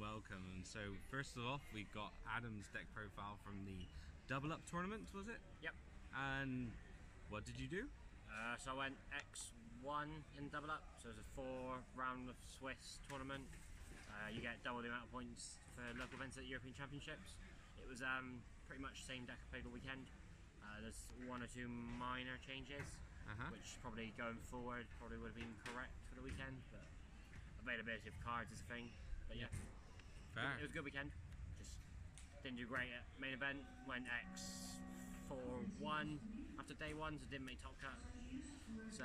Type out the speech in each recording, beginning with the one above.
welcome. And so, first of all, we got Adam's deck profile from the Double Up tournament, was it? Yep. And what did you do? Uh, so I went X1 in double up, so it was a four round of Swiss tournament. Uh, you get double the amount of points for local events at the European Championships. It was um, pretty much the same deck I played all weekend. Uh, there's one or two minor changes, Uh-huh. which probably going forward probably would have been correct for the weekend, but availability of cards is a thing. But yeah, Fair. it was a good weekend. Just didn't do great at main event. Went X four one after day one, so didn't make top cut. So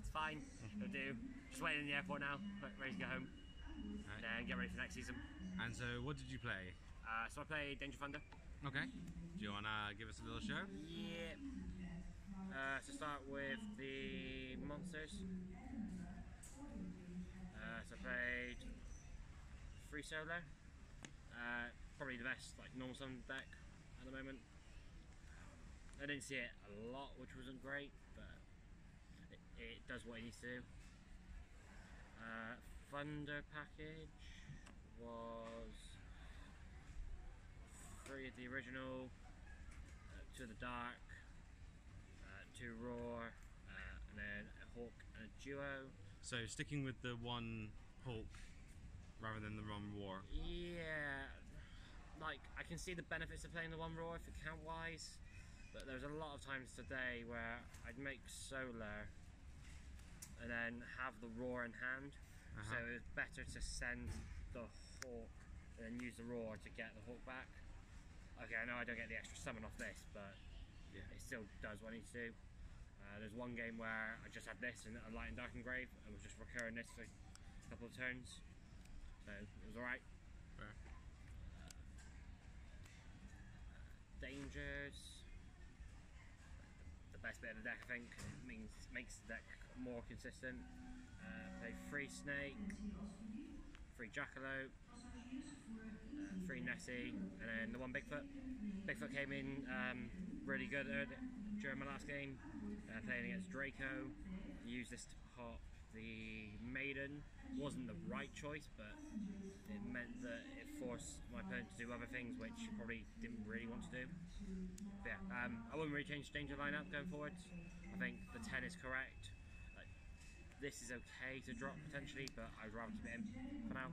it's fine. It'll do. Just waiting in the airport now, but ready to go home Right. and get ready for next season. And so, what did you play? Uh, so I played Danger Thunder. Okay. Do you want to give us a little show? Yeah. Uh, to start with the monsters. Uh, so I played Solar. Uh, probably the best like normal summon deck at the moment. I didn't see it a lot, which wasn't great, but it, it does what it needs to do. Uh, Thunder package was three of the original, uh, two of the dark, uh, two roar, uh, and then a hawk and a duo. So, sticking with the one hawk rather than the one War. Yeah, like I can see the benefits of playing the one roar for count wise, but there's a lot of times today where I'd make solar and then have the roar in hand. Uh-huh. So it's better to send the hawk and then use the roar to get the hawk back. Okay, I know I don't get the extra summon off this, but Yeah. it still does what it needs to do. Uh, there's one game where I just had this and a light and dark engrave and was just recurring this for a couple of turns. So it was alright. Fair. Dangers. The best bit of the deck, I think. Means makes the deck more consistent. Uh, play free Snake, free Jackalope, uh, free Nessie, and then the one Bigfoot. Bigfoot came in um, really good during my last game, uh, playing against Draco. Used this to pop the Maiden. Wasn't the right choice, but it meant that it forced my opponent to do other things which he probably didn't really want to do. But yeah, um, I wouldn't really change the danger lineup going forward. I think the 10 is correct. Like, this is okay to drop potentially, but I'd rather keep it in for now.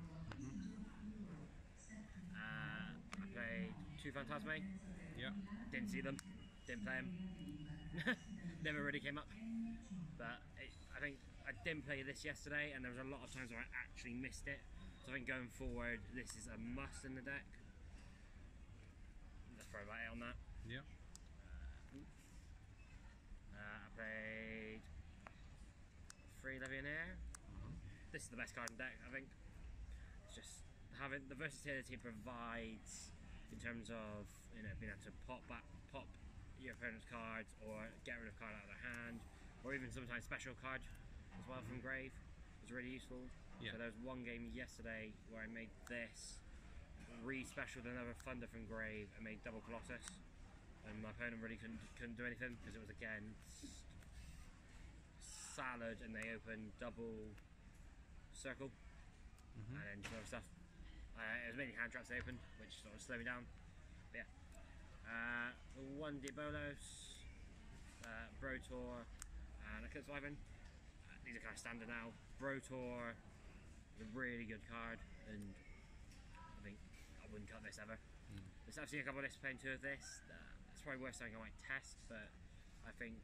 Uh, I played two Phantasme, Yeah. didn't see them, didn't play them. Never really came up. But it, I think I didn't play this yesterday, and there was a lot of times where I actually missed it. So I think going forward, this is a must in the deck. That's probably about it on that. Yeah. Uh, I played Free Levianeer. This is the best card in the deck, I think. It's just having the versatility it provides in terms of you know being able to pop back, pop your opponent's cards, or get rid of card out of their hand, or even sometimes special card as well from grave. It's really useful. Yeah. So there was one game yesterday where I made this re-specialed another Thunder from grave and made double Colossus and my opponent really couldn't couldn't do anything because it was against salad and they opened double circle and then some other stuff. Uh, it was mainly hand traps they opened, which sort of slowed me down. But yeah, uh, one Diabolos, uh, Brotor, and Eclipse Wyvern. Uh, these are kind of standard now. Brotor is a really good card, and I think I wouldn't cut this ever. There's I've seen a couple of lists playing two of this. It's probably worth something I might test, but I think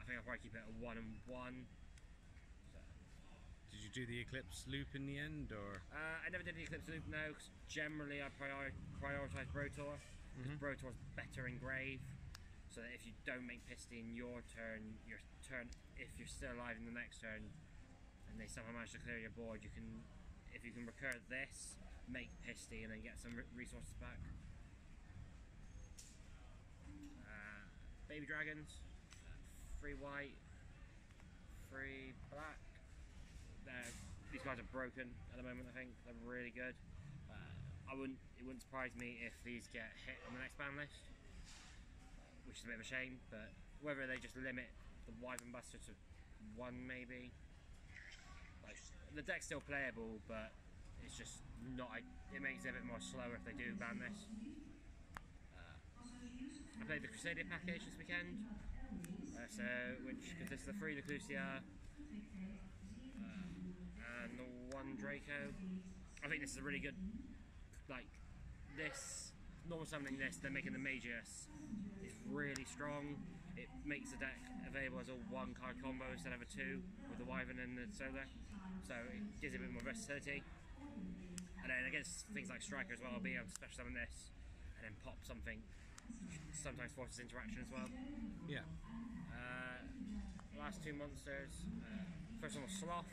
I think I'll probably keep it at one and one. Did you do the Eclipse loop in the end, or? Uh, I never did the Eclipse Loop, no, 'cause generally I prior- prioritise Brotor, because Brotor's better in Grave, so that if you don't make Pisty in your turn, your turn, if you're still alive in the next turn, and they somehow manage to clear your board, you can, if you can recur this, make Pisty and then get some resources back. Uh, Baby Dragons, free white, free black. They're, these guys are broken at the moment. I think they're really good. Uh, I wouldn't. It wouldn't surprise me if these get hit on the next ban list, which is a bit of a shame. But whether they just limit the Wyverburster to one, maybe. Like the deck's still playable, but it's just not. It makes it a bit more slower if they do ban this. Uh, I played the Crusadia package this weekend, uh, so which consists of the three Reclusia uh, and the one Draco. I think this is a really good, like this normal summoning this. They're making the Magius is really strong. It makes the deck available as a one card combo instead of a two with the Wyvern and the Solar, so it gives it a bit more versatility. And then against things like Striker as well, I'll be able to special summon this and then pop something. Sometimes forces interaction as well. Yeah. Uh, last two monsters. Uh, first one was Sloth.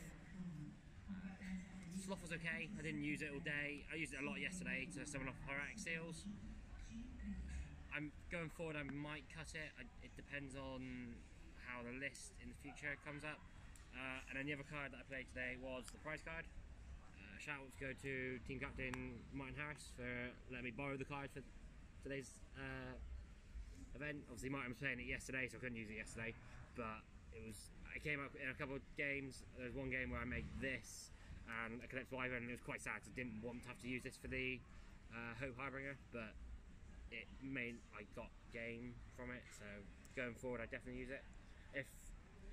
Sloth was okay. I didn't use it all day. I used it a lot yesterday to summon off Hieratic Seals. I'm going forward. I might cut it. I, it depends on how the list in the future comes up. Uh, and then the other card that I played today was the prize card. Uh, shout out to go to team captain Martin Harris for letting me borrow the card for today's uh, event. Obviously, Martin was playing it yesterday, so I couldn't use it yesterday. But it was. I came up in a couple of games. There's one game where I made this and a Collect Wyvern, and it was quite sad. 'cause I didn't want to have to use this for the uh, Hope Harbinger, but it made I got game from it. So going forward, I definitely use it. If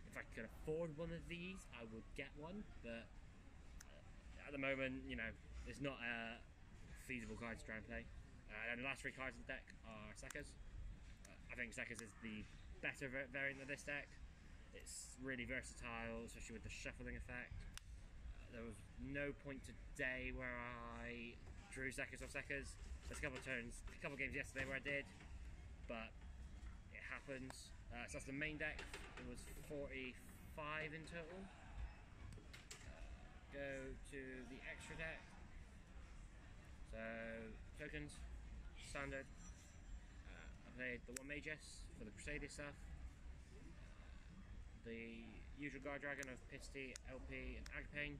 if I could afford one of these, I would get one. But uh, at the moment, you know, it's not a feasible card to try and play. Uh, and the last three cards in the deck are Sekkas. Uh, I think Sekkas is the better va- variant of this deck. It's really versatile, especially with the shuffling effect. Uh, there was no point today where I drew Sekkas off Sekkas. There's a couple of turns, a couple of games yesterday where I did, but it happens. Uh, so that's the main deck. It was 45 in total. Uh, go to the extra deck. So tokens, standard. Uh, I played the one Magius for the Crusadia stuff. The usual guard dragon of Pisty, Elpy, and Agarpain.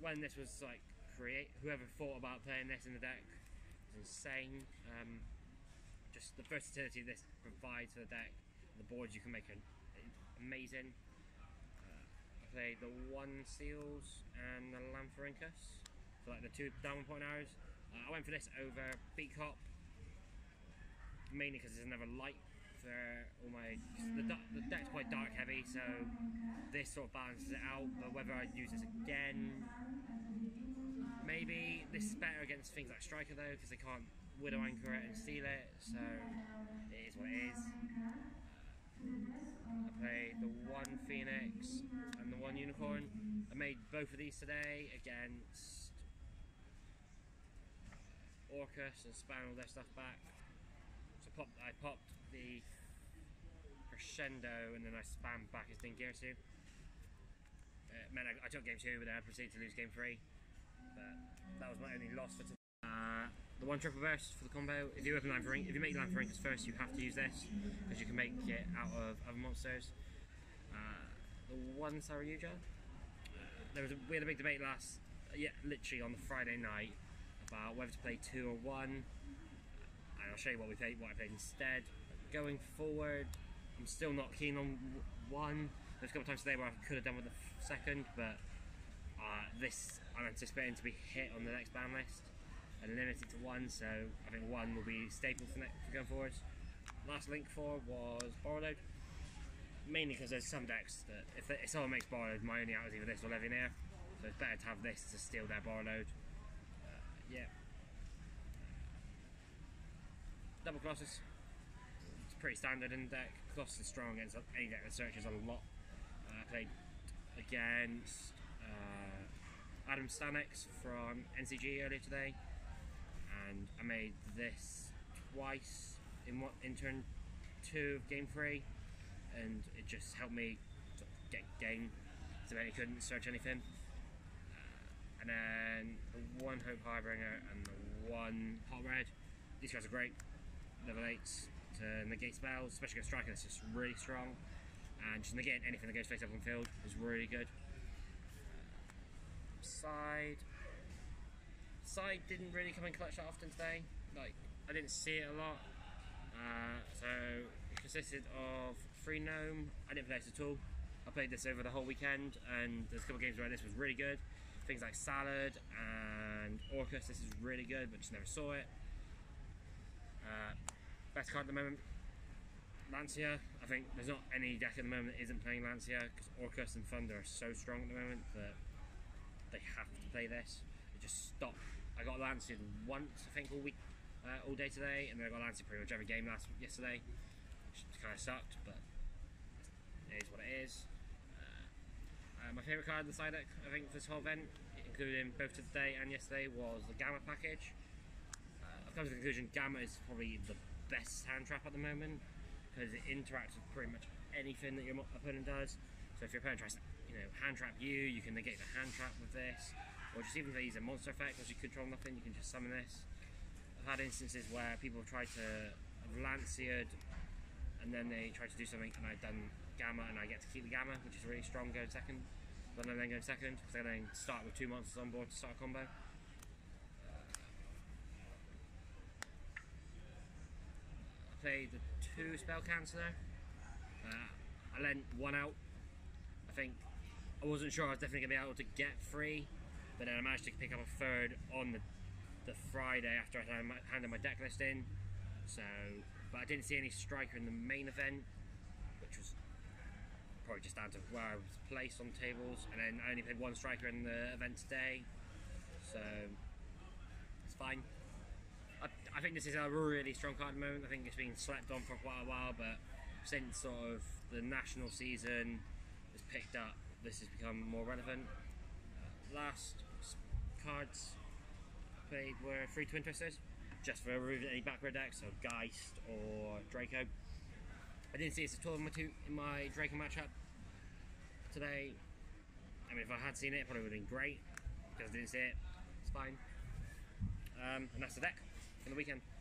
When this was like create, whoever thought about playing this in the deck was insane. Um, just the versatility this provides for the deck, the boards you can make are amazing. Uh, I played the one seals and the Lamphorincus, so like the two diamond point arrows. Uh, I went for this over Beat Cop, mainly because there's another light for all my. The, the deck's quite dark heavy, so this sort of balances it out. But whether I'd use this again, maybe this is better against things like Striker though, because they can't Widow Anchor it and steal it, so it is what it is. I played the one Phoenix and the one Unicorn. I made both of these today against Orcust and span all their stuff back. So pop, I popped the Crescendo and then I spammed back his Dingirsu. Uh, meant I, I took game two, but then I proceeded to lose game three. But that was my only loss for today. Uh, the one triple burst for the combo. If you open Lamphorink, if you make Lamphorincus first, you have to use this because you can make it out of other monsters. Uh, the one Saryuja. There was a, we had a big debate last, yeah, literally on the Friday night about whether to play two or one. And I'll show you what we played, what I played instead. Going forward, I'm still not keen on one. There's a couple of times today where I could have done with the second, but uh, this I'm anticipating to be hit on the next ban list and limited to one, so I think one will be staple for, for going forward. Last link for was Borreload, mainly because there's some decks that if, they, if someone makes Borreload, my only out is either this or Levianeer, so it's better to have this to steal their Borreload. Uh, yeah. Double Colossus. Pretty standard in deck. Colossus is strong against any deck that searches a lot. Uh, I played against uh, Adam Stanex from NCG earlier today, and I made this twice in what in turn two of game three, and it just helped me sort of get game. So then he couldn't search anything. Uh, and then the one Hope Harbinger and the one Hot Red. These guys are great. Level 8s to negate spells, especially against Striker, it's just really strong. And just negate anything that goes face up on field is really good. Side. Side didn't really come in clutch that often today. Like, I didn't see it a lot. Uh, so, it consisted of Free Gnome. I didn't play this at all. I played this over the whole weekend, and there's a couple games where this was really good. things like Salad and Orcust. This is really good, but just never saw it. Uh, best card at the moment, Lancea. I think there's not any deck at the moment that isn't playing Lancea because Orcust and Thunder are so strong at the moment that they have to play this. They just stop. I got Lancea once, I think, all week, uh, all day today, and then I got Lancea pretty much every game last yesterday, which kind of sucked, but it is what it is. Uh, my favourite card in the side deck, I think, for this whole event, including both today and yesterday, was the Gamma package. Uh, I've come to the conclusion Gamma is probably the best hand trap at the moment because it interacts with pretty much anything that your opponent does. So if your opponent tries to, you know, hand trap you, you can negate the hand trap with this, or just even if they use a monster effect, because you control nothing, you can just summon this. I've had instances where people have tried to have Lanciered and then they try to do something and I've done Gamma and I get to keep the Gamma, which is really strong going second. But then going second, because I then start with two monsters on board to start a combo. The two spell canceller. Uh, I lent one out. I think I wasn't sure I was definitely going to be able to get three, but then I managed to pick up a third on the, the Friday after I handed my deck list in. So, but I didn't see any striker in the main event, which was probably just down to where I was placed on tables, and then I only played one striker in the event today, so it's fine. I, think this is a really strong card at the moment. I think it's been slept on for quite a while, but since sort of the national season has picked up, this has become more relevant. Uh, last cards played were three Twin Twisters, just for removing any back row decks, so Geist or Draco. I didn't see this at all in my two in my Draco matchup today. I mean, if I had seen it, it probably would have been great because I didn't see it. It's fine. Um, and that's the deck for the weekend.